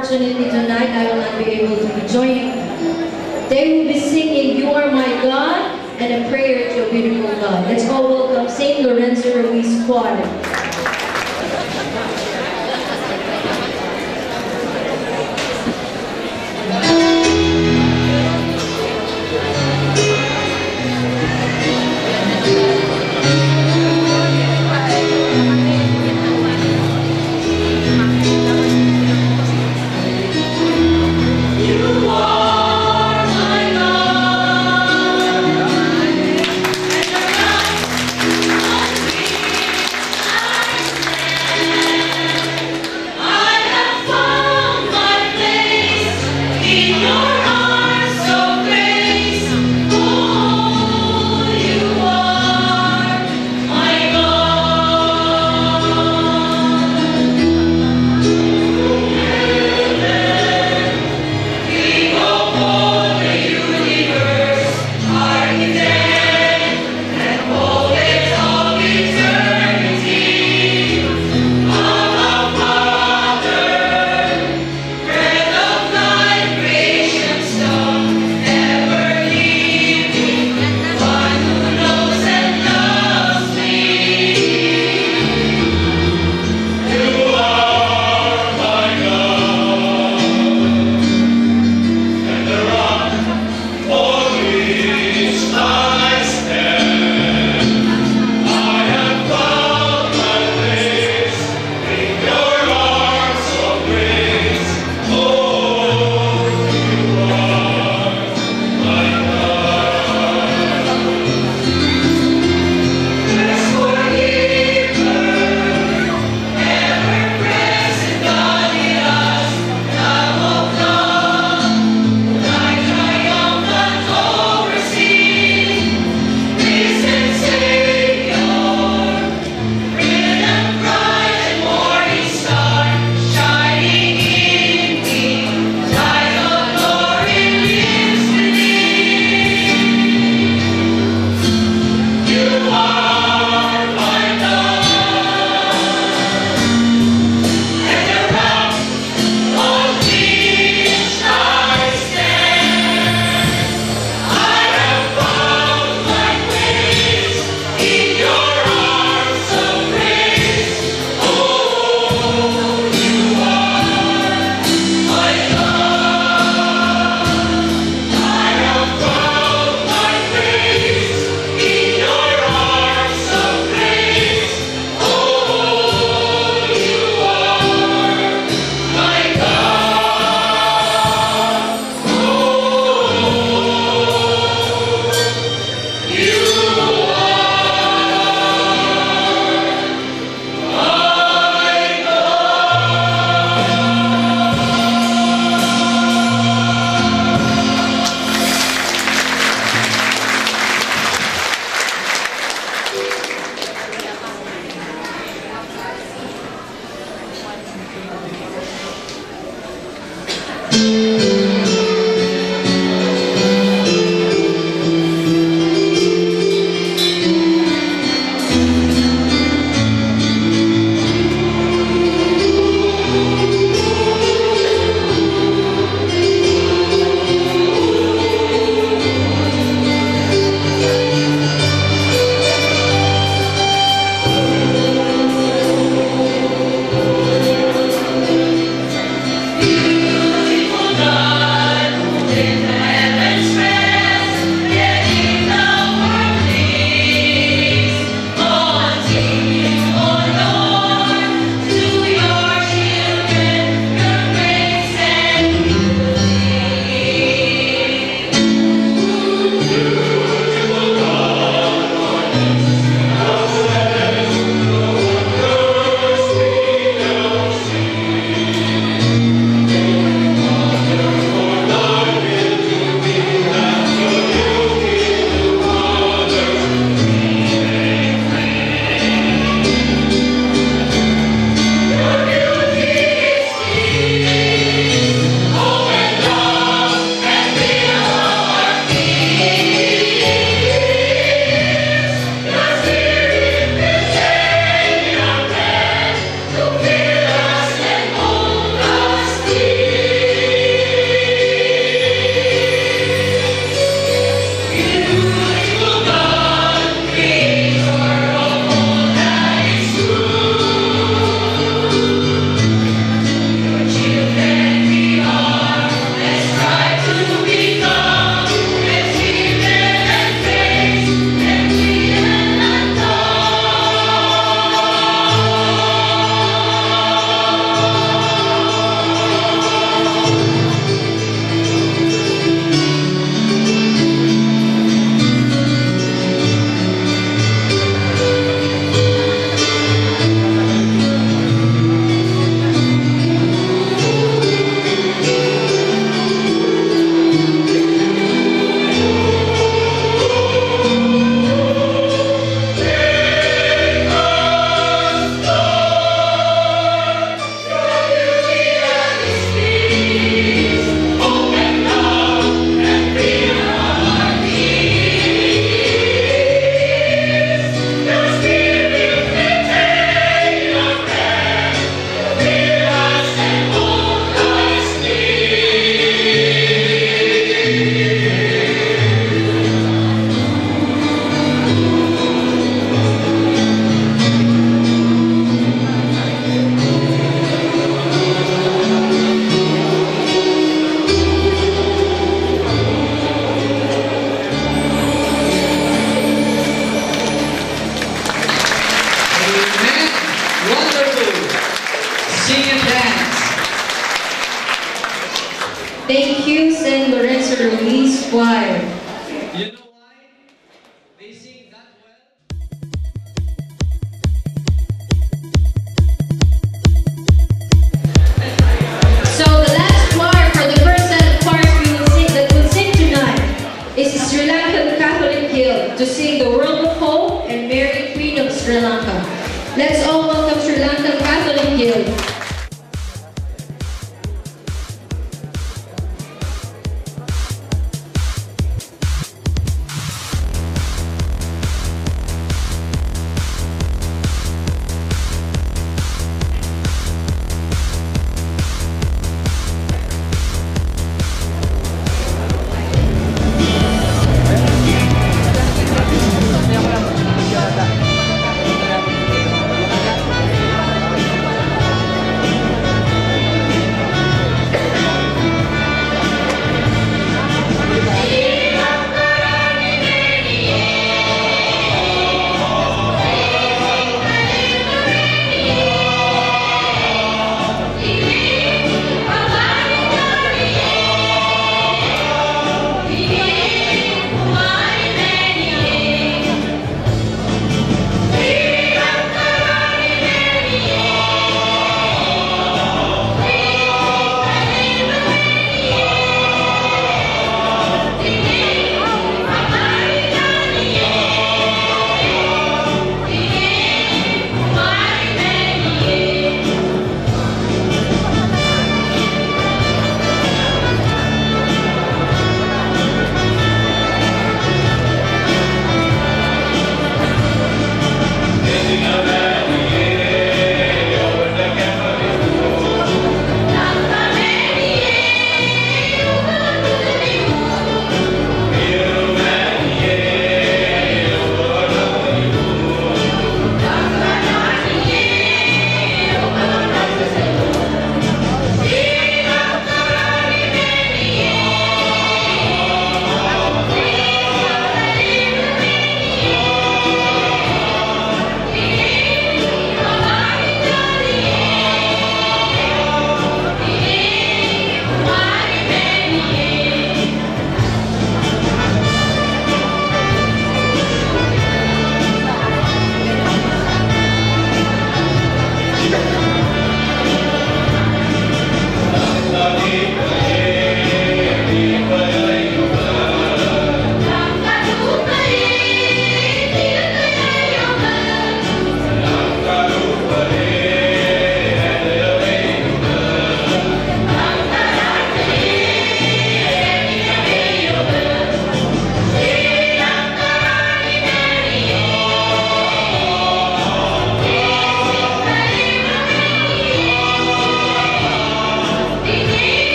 unfortunately tonight I will not be able to be joining. They will be singing You Are My God and a prayer to a beautiful God. Let's all welcome St. Lorenzo Ruiz Choir.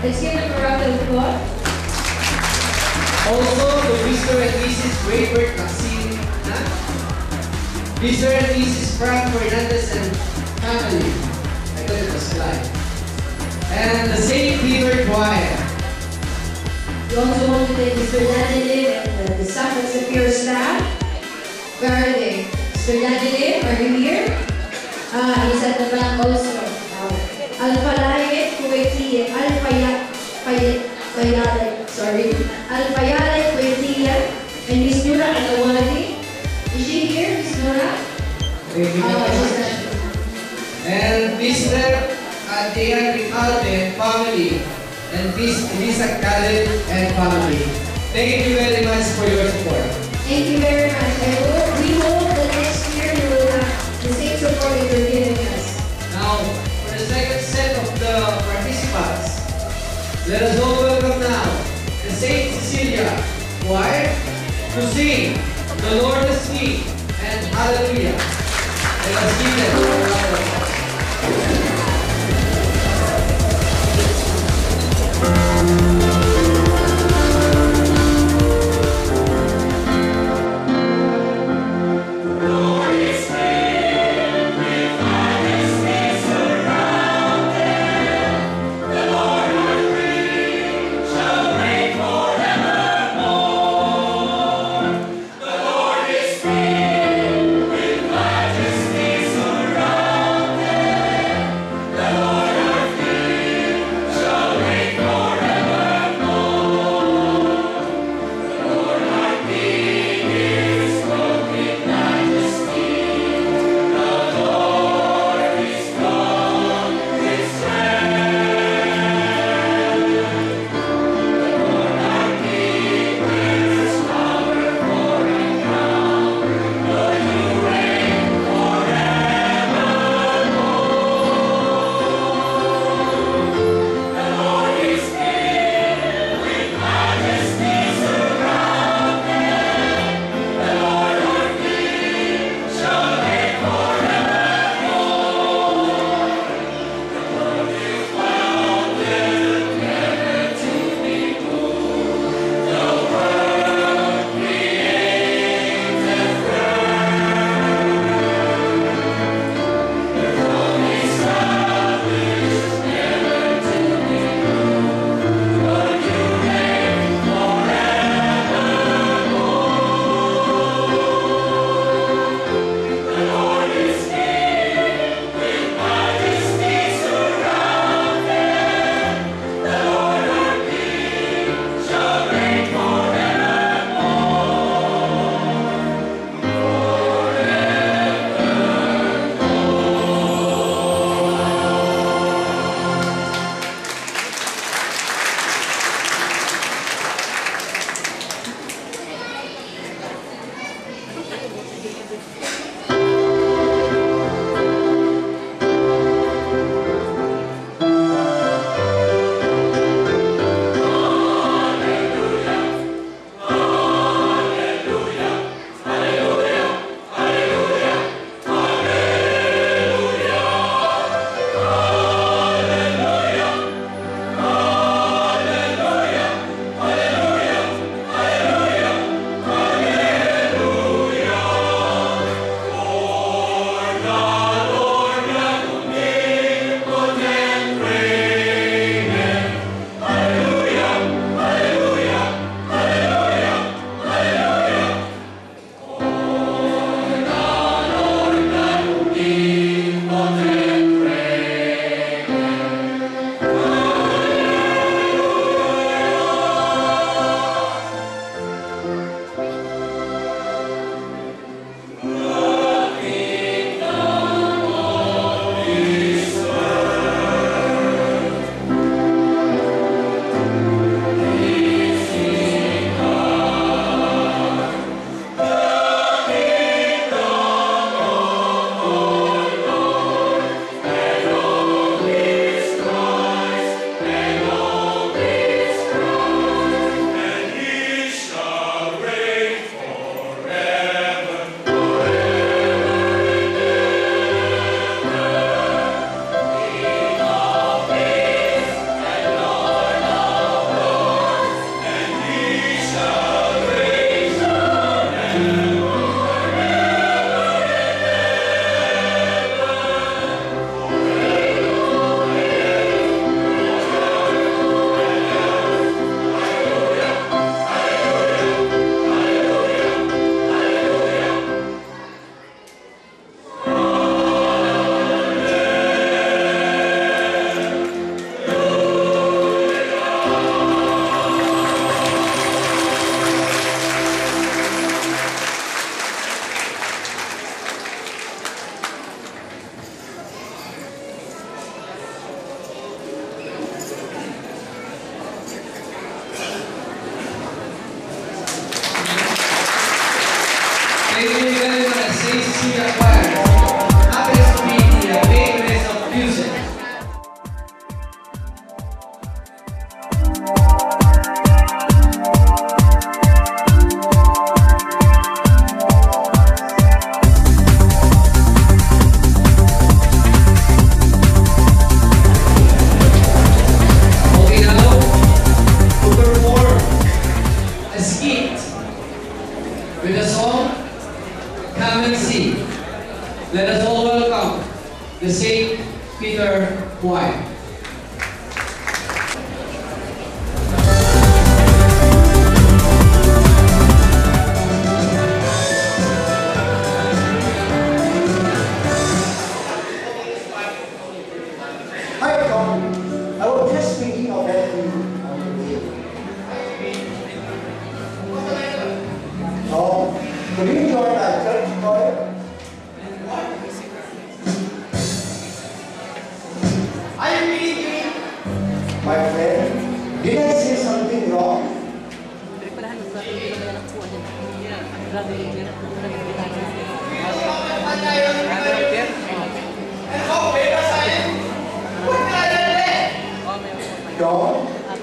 Uh, let's give them of applause. Also, to Mr. and Mrs. Wayward Maxine, huh? Mr. and Mrs. Frank Fernandez and family. I thought it was live. And the St. Peter Choir. We also want to thank Mr. Daniel and uh, the Sacred Superior staff. Where are they? Mr. Daniel, are you here? Ah, he's at the back also. Uh, Al-Falayet Kuwaiti, Al-Fayat, sorry. Al-Fayale Kuwaitiya, and Miss Nura Atawadi. Is she here, Miss Nura? Oh, she's not. And Mr. Adrian Ricalde family. And Miss Lisa Khaled and family. Thank you very much for your support. Thank you very much. I hope, we hope that next year you will have the same support that you're giving us. Now, for the second set of the let us all welcome now the Saint Cecilia Choir to sing The Lord is King and Hallelujah. Let us give them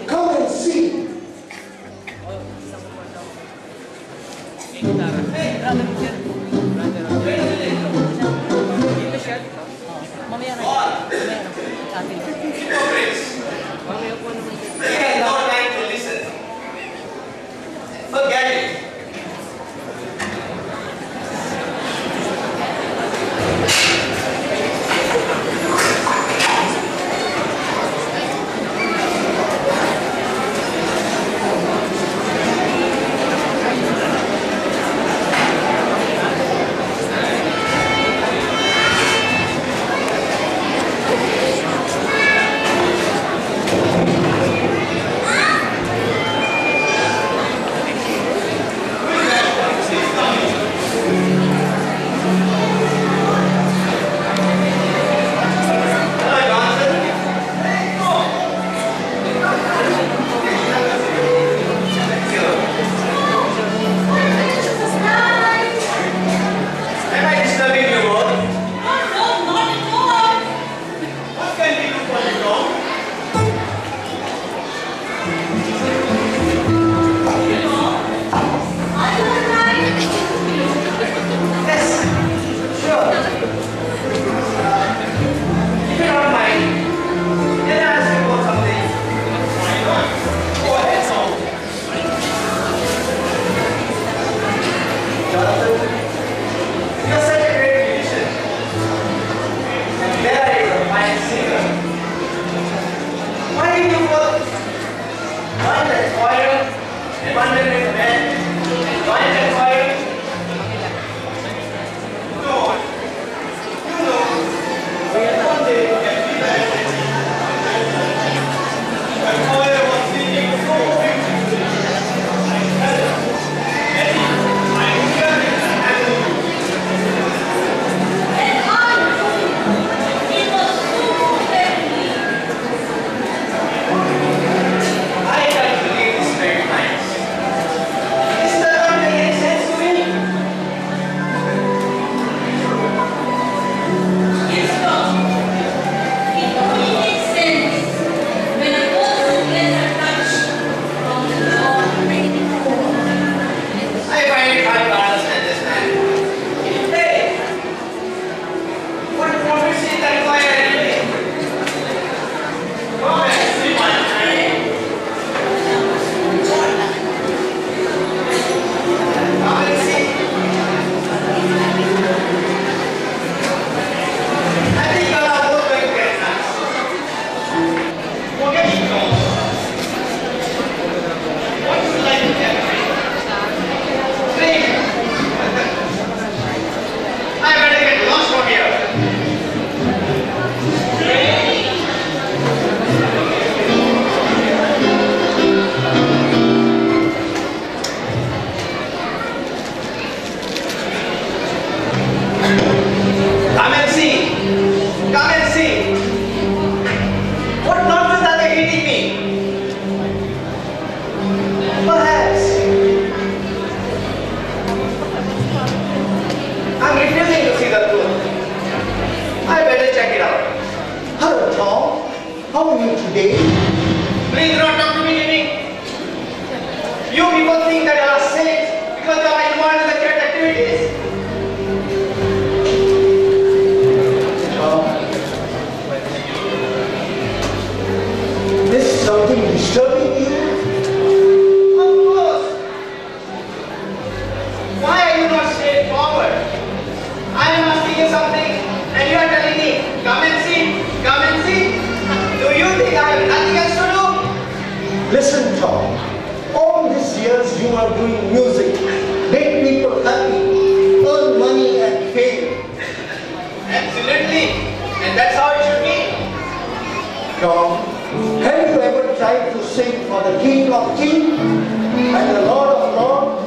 Come and see. Hypocrites. Sing for the King of Kings and the Lord of Lords?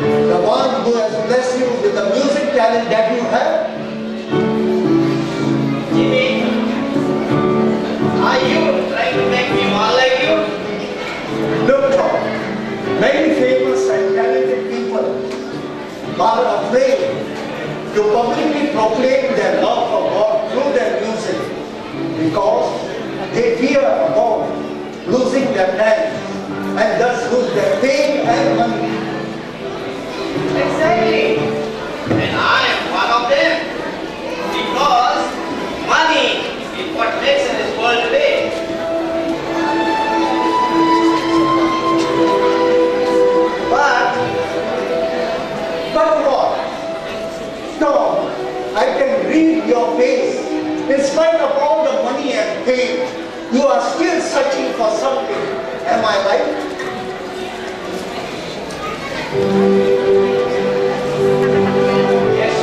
The one who has blessed you with the music talent that you have? Jimmy, are you trying to make me more like you? Look, Tom, many famous and talented people are afraid to publicly proclaim their love for God through their music because they fear about losing their talent and thus lose their fame and money. Exactly. And I am one of them. Because money is what makes in this world today. But, but what? Tom, I can read your face. In spite of all the money and fame, you are still searching for something. Am I right? Yes.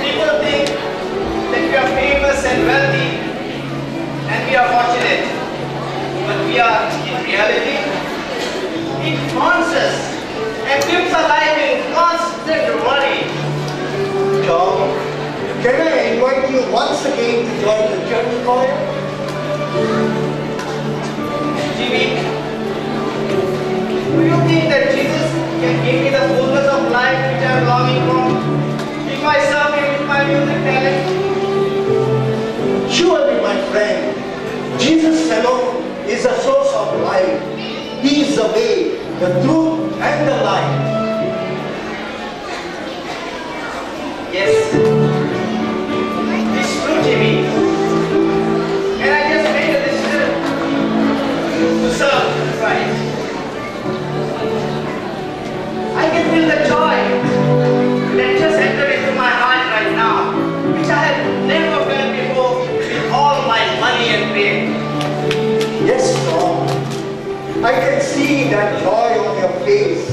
People think that we are famous and wealthy and we are fortunate. But we are, in reality, it haunts us and keeps our life in constant worry. Tom, can I invite you once again to join the church choir? Jimmy, do you think that Jesus can give me the fullness of life which I am longing for if I serve Him with my music talent? Surely, my friend, Jesus alone is the source of life. He is the way, the truth, and the life. Yes. I can see that joy on your face.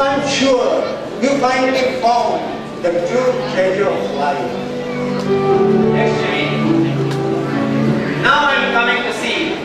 I'm sure you finally found the true treasure of life. Yes, Jimmy. Now I'm coming to see.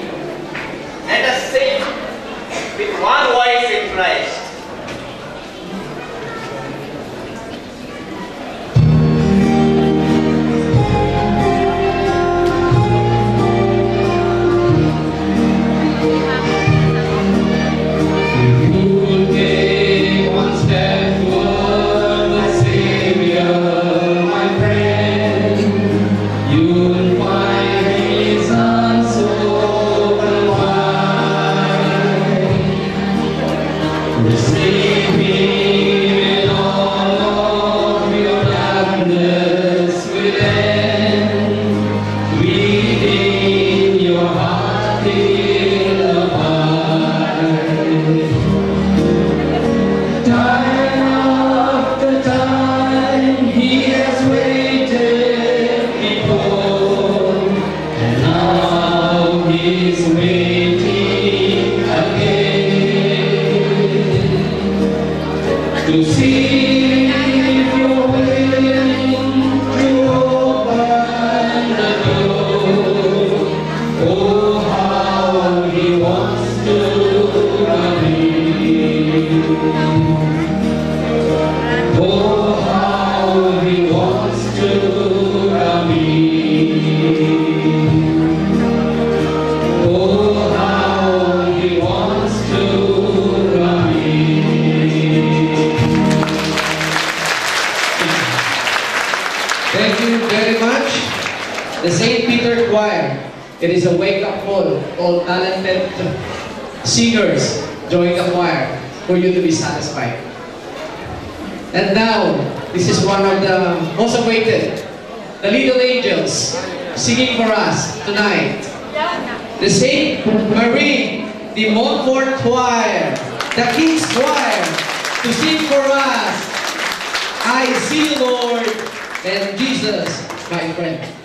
And now, this is one of the most awaited, the Little Angels, singing for us tonight. The St. Marie de Montfort Choir, the King's Choir, to sing for us, I see Lord, and Jesus, my friend.